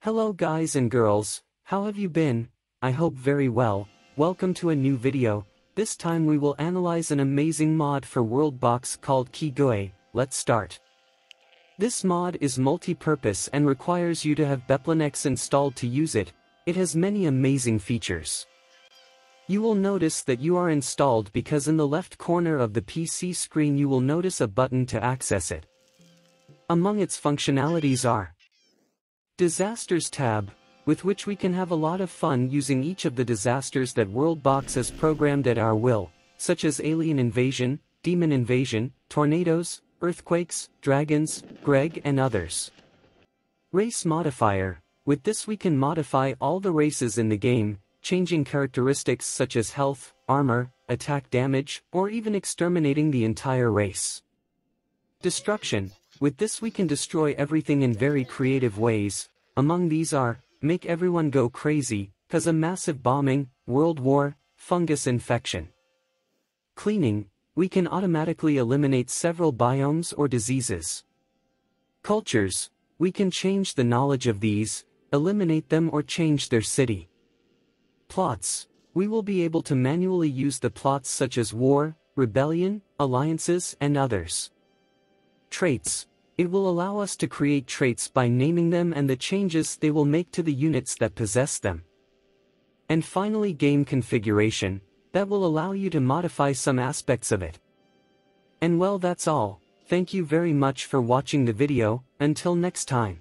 Hello guys and girls, how have you been? I hope very well, welcome to a new video, this time we will analyze an amazing mod for Worldbox called KeyGui, let's start. This mod is multi-purpose and requires you to have BepInEx installed to use it, it has many amazing features. You will notice that you are installed because in the left corner of the PC screen you will notice a button to access it. Among its functionalities are Disasters tab, with which we can have a lot of fun using each of the disasters that Worldbox has programmed at our will, such as alien invasion, demon invasion, tornadoes, earthquakes, dragons, Greg and others. Race modifier, with this we can modify all the races in the game, changing characteristics such as health, armor, attack damage, or even exterminating the entire race. Destruction, with this we can destroy everything in very creative ways, among these are, make everyone go crazy, cause a massive bombing, world war, fungus infection. Cleaning, we can automatically eliminate several biomes or diseases. Cultures, we can change the knowledge of these, eliminate them or change their city. Plots, we will be able to manually use the plots such as war, rebellion, alliances and others. Traits, it will allow us to create traits by naming them and the changes they will make to the units that possess them. And finally game configuration, that will allow you to modify some aspects of it. And well that's all, thank you very much for watching the video, until next time.